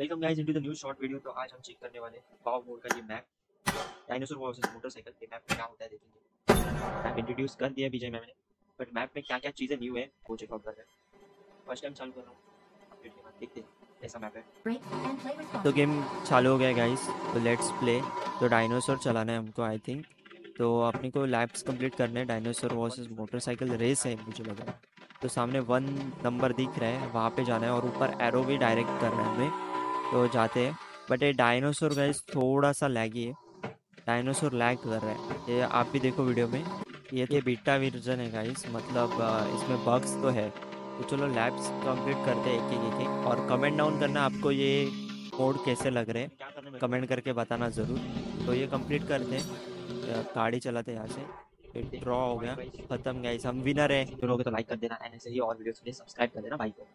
Welcome guys into the new short video तो आज हम चेक करने वाले पावर मोड का ये मैप डायनासोर वर्सेस मोटरसाइकिल ये मैप में क्या होता है देखेंगे। मैप इंट्रोड्यूस कर दिया विजय मैम ने। बट मैप में क्या क्या चीज़ें न्यू है वो चेक आउट कर रहे हैं। फ़र्स्ट टाइम चालू कर रहा हूँ। अपडेट के बाद देखते हैं ऐसा मैप है। तो गेम चालू हो गया गाइस तो लेट्स प्ले तो डायनासोर चलाना है हमको आई थिंक तो अपने को लैब्स कंप्लीट करने हैं डायनासोर वर्सेस मोटरसाइकिल रेस है मुझे लग रहा है। तो सामने वन नंबर दिख रहा है वहाँ पे जाना है और ऊपर एरो भी डायरेक्ट करना है हमें। तो जाते हैं। बट ये डायनासोर गाइस थोड़ा सा लैगी है। डायनासोर लैग कर रहा है। ये आप भी देखो वीडियो में। ये ये बीटा वर्जन है गाइस मतलब इसमें बग्स तो है। तो चलो लैब्स कंप्लीट करते हैं एक एक एक और कमेंट डाउन करना आपको ये मोड कैसे लग रहे हैं। कमेंट करके बताना ज़रूर। तो ये कंप्लीट करते हैं। गाड़ी चलाते यहाँ से। ड्रॉ हो गया। खत्म गाइस हम विनर है। तो लाइक कर देना। ऐसे ही और वीडियोस के लिए सब्सक्राइब कर देना। भाई को